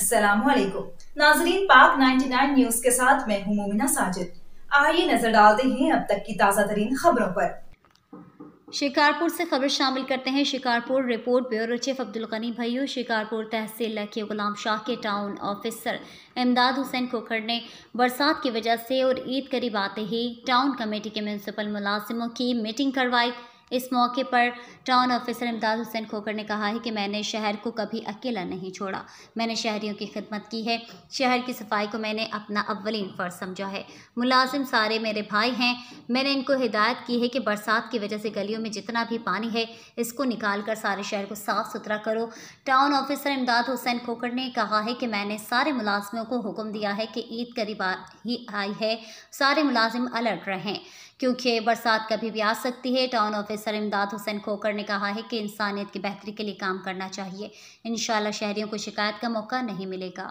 अस्सलाम नाजरीन, पाक 99 न्यूज़ के साथ मैं हूँ मोमिना साजिद। आइए नज़र डालते हैं अब तक की ताज़ा तरीन खबरों पर। शिकारपुर से खबर शामिल करते हैं Shikarpur report bureau chief Abdul Gani Bhaiyu Shikarpur तहसील लखी गुलाम शाह के टाउन ऑफिसर इमदाद हुसैन खोखर ने बरसात की वजह से और ईद करीब आते ही टाउन कमेटी के म्यूनसिपल मुलाजिमों की मीटिंग करवाई। इस मौके पर टाउन ऑफिसर इमदाद हुसैन खोकर ने कहा है कि मैंने शहर को कभी अकेला नहीं छोड़ा। मैंने शहरियों की खिदमत की है। शहर की सफ़ाई को मैंने अपना अव्वलीन फ़र्ज़ समझा है। मुलाजिम सारे मेरे भाई हैं। मैंने इनको हिदायत की है कि बरसात की वजह से गलियों में जितना भी पानी है, इसको निकाल कर सारे शहर को साफ़ सुथरा करो। टाउन ऑफिसर इमदाद हुसैन खोकर ने कहा है कि मैंने सारे मुलाजमों को हुक्म दिया है कि ईद करीब ही आई है। सारे मुलाजिम अलर्ट रहें, क्योंकि बरसात कभी भी आ सकती है। टाउन ऑफिसर इमदाद हुसैन खोकर ने कहा है कि इंसानियत की बेहतरी के लिए काम करना चाहिए। इन शहरियों को शिकायत का मौका नहीं मिलेगा।